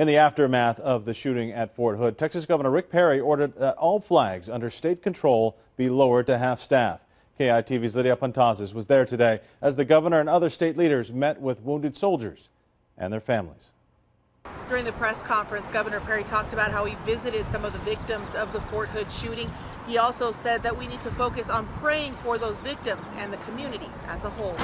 In the aftermath of the shooting at Fort Hood, Texas Governor Rick Perry ordered that all flags under state control be lowered to half staff. KEYE TV's Lydia Pantazis was there today as the governor and other state leaders met with wounded soldiers and their families. During the press conference, Governor Perry talked about how he visited some of the victims of the Fort Hood shooting. He also said that we need to focus on praying for those victims and the community as a whole.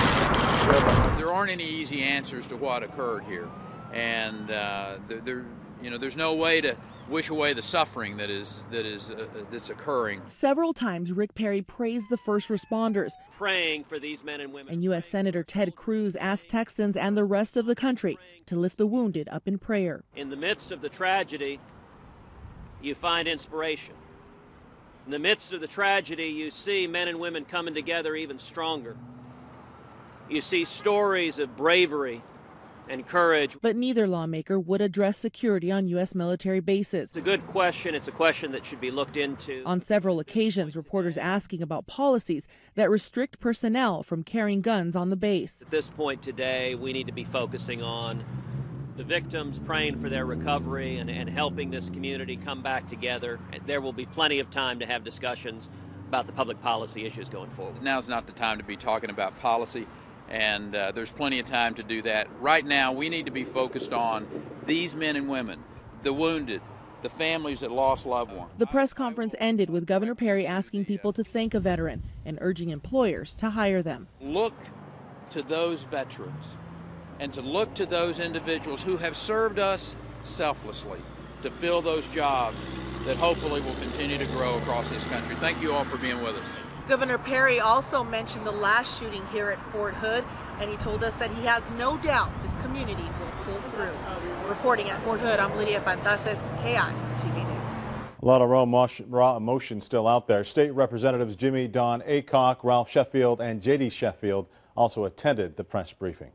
There aren't any easy answers to what occurred here and uh, there, there, you know, there's no way to wish away the suffering that is that is uh, that's occurring. Several times, Rick Perry praised the first responders, praying for these men and women. And U.S. Senator Ted Cruz asked Texans and the rest of the country to lift the wounded up in prayer. In the midst of the tragedy, you find inspiration. In the midst of the tragedy, you see men and women coming together even stronger. You see stories of bravery and courage. But neither lawmaker would address security on U.S. military bases. It's a good question. It's a question that should be looked into. On several occasions, reporters asking about policies that restrict personnel from carrying guns on the base. At this point today, we need to be focusing on the victims, praying for their recovery, and, and helping this community come back together. There will be plenty of time to have discussions about the public policy issues going forward. Now's not the time to be talking about policy and uh, there's plenty of time to do that. Right now, we need to be focused on these men and women, the wounded, the families that lost loved ones. The press conference ended with Governor Perry asking people to thank a veteran and urging employers to hire them. Look to those veterans and to look to those individuals who have served us selflessly to fill those jobs that hopefully will continue to grow across this country. Thank you all for being with us. Governor Perry also mentioned the last shooting here at Fort Hood, and he told us that he has no doubt this community will pull through. Reporting at Fort Hood, I'm Lydia Pantazis, KEYE TV News. A lot of raw emotion still out there. State Representatives Jimmy Don Aycock, Ralph Sheffield, and J.D. Sheffield also attended the press briefing.